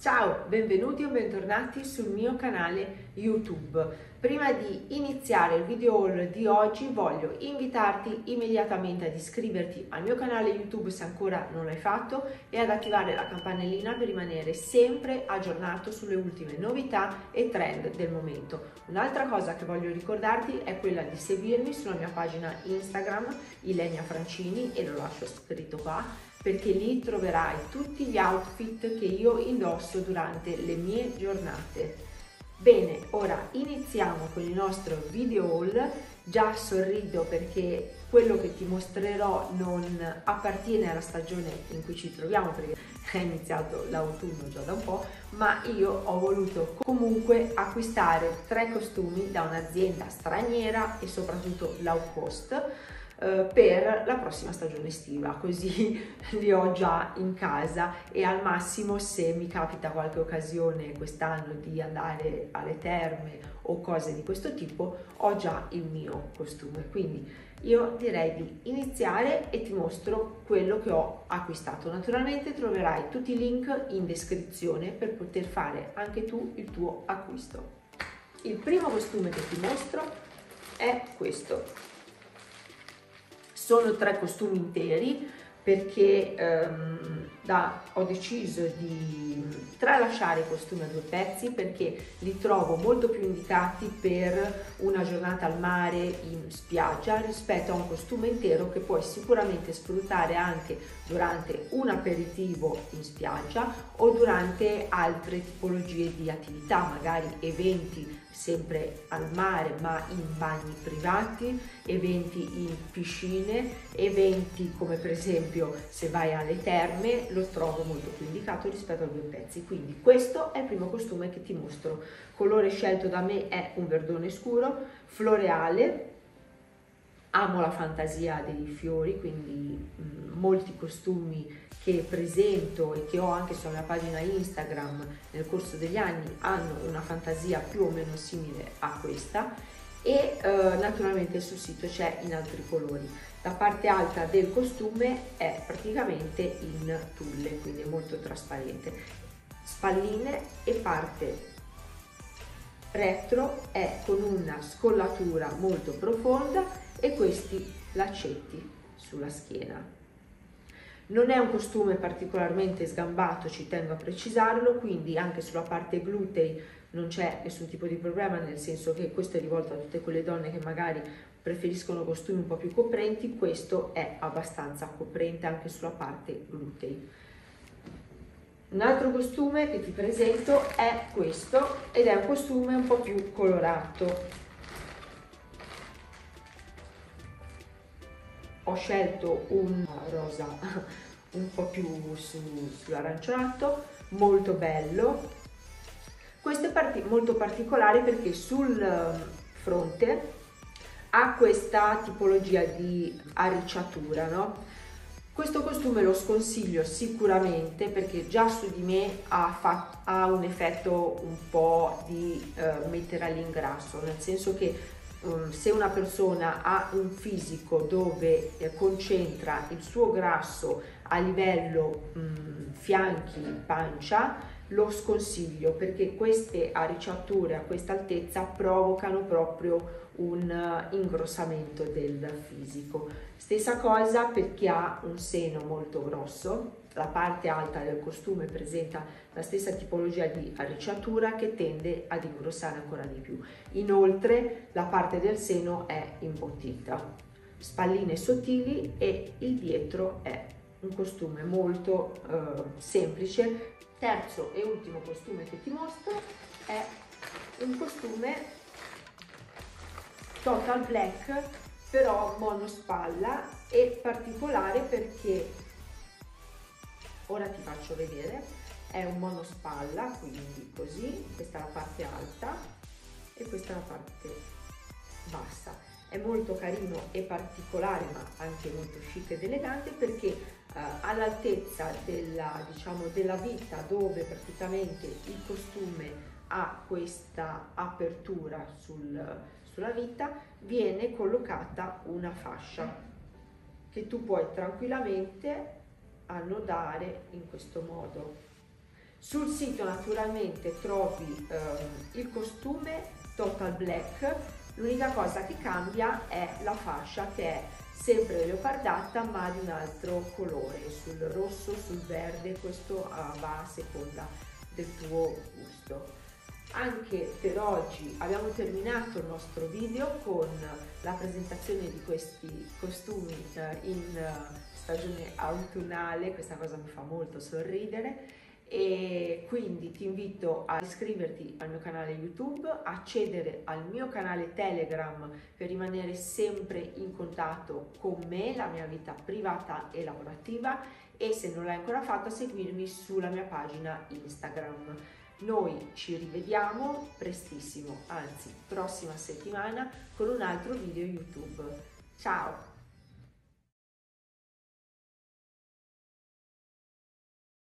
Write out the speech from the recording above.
Ciao, benvenuti o bentornati sul mio canale YouTube. Prima di iniziare il video haul di oggi voglio invitarti immediatamente ad iscriverti al mio canale YouTube se ancora non l'hai fatto e ad attivare la campanellina per rimanere sempre aggiornato sulle ultime novità e trend del momento. Un'altra cosa che voglio ricordarti è quella di seguirmi sulla mia pagina Instagram Ilenia Francini e lo lascio scritto qua perché lì troverai tutti gli outfit che io indosso durante le mie giornate. Bene, ora iniziamo con il nostro video haul. Già sorrido perché quello che ti mostrerò non appartiene alla stagione in cui ci troviamo perché è iniziato l'autunno già da un po', ma io ho voluto comunque acquistare tre costumi da un'azienda straniera e soprattutto low cost eh, per la prossima stagione estiva, così li ho già in casa e al massimo se mi capita qualche occasione quest'anno di andare alle terme o cose di questo tipo, ho già il mio costume. Quindi io direi di iniziare e ti mostro quello che ho acquistato. Naturalmente troverai tutti i link in descrizione per poter fare anche tu il tuo acquisto. Il primo costume che ti mostro è questo sono tre costumi interi perché ehm, da, ho deciso di tralasciare i costumi a due pezzi perché li trovo molto più indicati per una giornata al mare in spiaggia rispetto a un costume intero che puoi sicuramente sfruttare anche durante un aperitivo in spiaggia o durante altre tipologie di attività, magari eventi sempre al mare ma in bagni privati, eventi in piscine, eventi come per esempio se vai alle terme lo trovo molto più indicato rispetto a due pezzi. Quindi questo è il primo costume che ti mostro. Colore scelto da me è un verdone scuro, floreale, amo la fantasia dei fiori, quindi mm, molti costumi che presento e che ho anche sulla mia pagina Instagram nel corso degli anni hanno una fantasia più o meno simile a questa e eh, naturalmente sul sito c'è in altri colori. La parte alta del costume è praticamente in tulle, quindi è molto trasparente. Spalline e parte retro è con una scollatura molto profonda e questi laccetti sulla schiena. Non è un costume particolarmente sgambato, ci tengo a precisarlo, quindi anche sulla parte glutei non c'è nessun tipo di problema, nel senso che questo è rivolto a tutte quelle donne che magari preferiscono costumi un po' più coprenti, questo è abbastanza coprente anche sulla parte glutei. Un altro costume che ti presento è questo ed è un costume un po' più colorato. Ho scelto un rosa un po' più su, sull'aranciolato, molto bello. Questo è parti molto particolare perché sul ehm, fronte ha questa tipologia di arricciatura, no? Questo costume lo sconsiglio sicuramente perché già su di me ha, fatto, ha un effetto un po' di eh, mettere all'ingrasso, nel senso che se una persona ha un fisico dove eh, concentra il suo grasso a livello um, fianchi, pancia, lo sconsiglio perché queste arricciature a questa altezza provocano proprio un uh, ingrossamento del fisico. Stessa cosa per chi ha un seno molto grosso, la parte alta del costume presenta la stessa tipologia di arricciatura che tende ad ingrossare ancora di più. Inoltre la parte del seno è imbottita, spalline sottili e il dietro è un costume molto eh, semplice. Terzo e ultimo costume che ti mostro è un costume total black però monospalla e particolare perché ora ti faccio vedere. È un monospalla quindi così. Questa è la parte alta e questa è la parte bassa. È molto carino e particolare ma anche molto chic ed elegante perché eh, all'altezza della, diciamo, della vita dove praticamente il costume ha questa apertura sul, sulla vita viene collocata una fascia che tu puoi tranquillamente annodare in questo modo. Sul sito naturalmente trovi ehm, il costume Total Black, l'unica cosa che cambia è la fascia che è sempre leopardata ma di un altro colore, sul rosso, sul verde, questo uh, va a seconda del tuo gusto. Anche per oggi abbiamo terminato il nostro video con la presentazione di questi costumi uh, in uh, stagione autunnale, questa cosa mi fa molto sorridere. E quindi ti invito a iscriverti al mio canale YouTube, accedere al mio canale Telegram per rimanere sempre in contatto con me, la mia vita privata e lavorativa. E se non l'hai ancora fatto seguirmi sulla mia pagina Instagram. Noi ci rivediamo prestissimo, anzi prossima settimana con un altro video YouTube. Ciao!